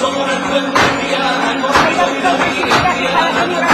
صورة الدنيا أنوار الدنيا